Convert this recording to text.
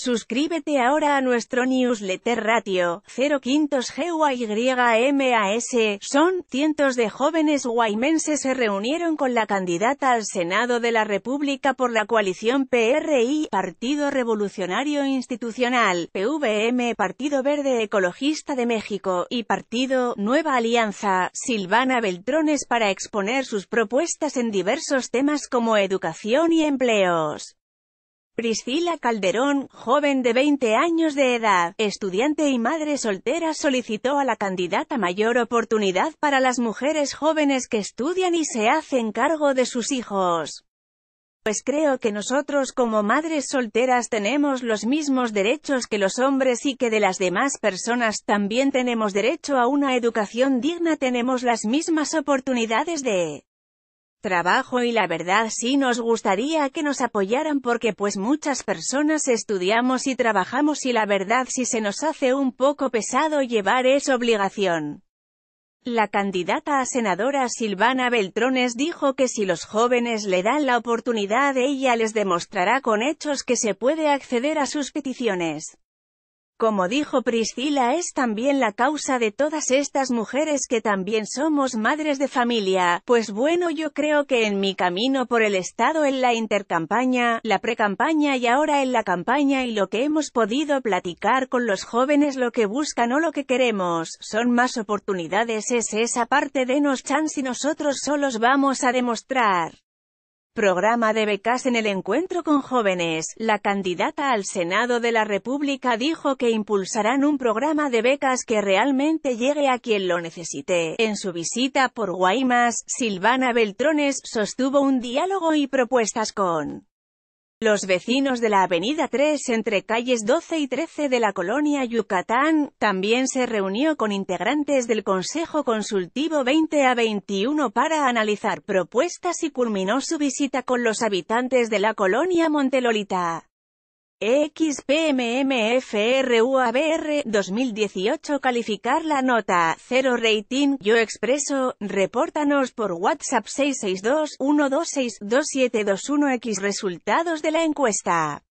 Suscríbete ahora a nuestro newsletter Ratio 05 GYMAS. Son cientos de jóvenes guaymenses se reunieron con la candidata al Senado de la República por la coalición PRI, Partido Revolucionario Institucional, PVM, Partido Verde Ecologista de México, y Partido Nueva Alianza, Silvana Beltrones para exponer sus propuestas en diversos temas como educación y empleos. Priscila Calderón, joven de 20 años de edad, estudiante y madre soltera solicitó a la candidata mayor oportunidad para las mujeres jóvenes que estudian y se hacen cargo de sus hijos. Pues creo que nosotros como madres solteras tenemos los mismos derechos que los hombres y que de las demás personas también tenemos derecho a una educación digna tenemos las mismas oportunidades de trabajo y la verdad sí nos gustaría que nos apoyaran porque pues muchas personas estudiamos y trabajamos y la verdad sí se nos hace un poco pesado llevar esa obligación. La candidata a senadora Silvana Beltrones dijo que si los jóvenes le dan la oportunidad ella les demostrará con hechos que se puede acceder a sus peticiones. Como dijo Priscila es también la causa de todas estas mujeres que también somos madres de familia, pues bueno yo creo que en mi camino por el Estado en la intercampaña, la precampaña y ahora en la campaña y lo que hemos podido platicar con los jóvenes lo que buscan o lo que queremos, son más oportunidades es esa parte de nos chance y nosotros solos vamos a demostrar programa de becas en el encuentro con jóvenes, la candidata al Senado de la República dijo que impulsarán un programa de becas que realmente llegue a quien lo necesite. En su visita por Guaymas, Silvana Beltrones sostuvo un diálogo y propuestas con los vecinos de la Avenida 3 entre calles 12 y 13 de la colonia Yucatán, también se reunió con integrantes del Consejo Consultivo 20 a 21 para analizar propuestas y culminó su visita con los habitantes de la colonia Montelolita. XPMMFRUABR 2018 Calificar la nota. 0 rating. Yo Expreso Repórtanos por WhatsApp 662 126 2721 X. Resultados de la encuesta